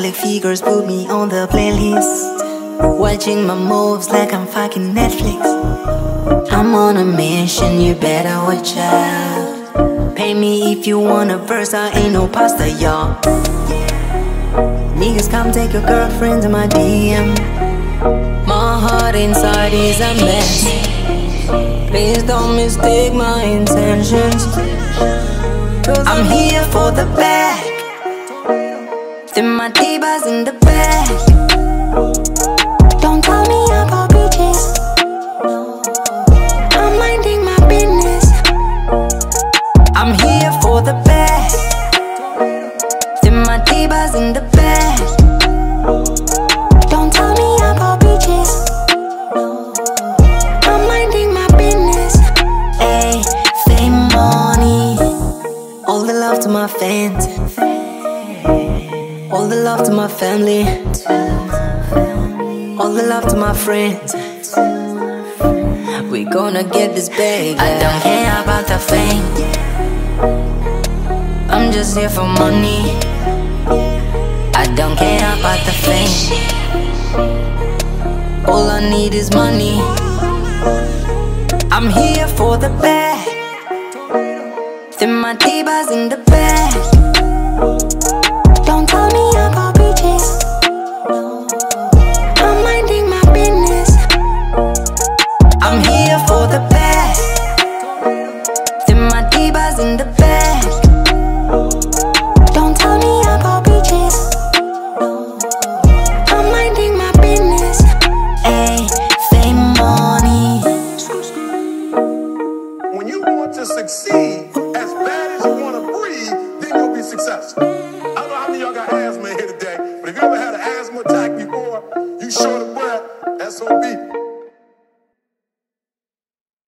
Public figures put me on the playlist. Watching my moves like I'm fucking Netflix. I'm on a mission, you better watch out. Pay me if you want a verse, I ain't no pasta, y'all. Niggas come take your girlfriend to my DM. My heart inside is a mess. Please don't mistake my intentions. I'm here for the bag. Then my divas in the bag. Don't tell me about bitches. I'm minding my business. I'm here for the bag. Then my divas in the bag. Don't tell me about bitches. I'm minding my business. Ayy, fame money. All the love to my fans. All the love to my family. All the love to my friends. We gonna get this bag. I don't care about the fame. I'm just here for money. I don't care about the fame. All I need is money. I'm here for the bag. Then my divas in the bag. I don't know how many y'all got asthma here today, but if you ever had an asthma attack before, you short of breath, SOB.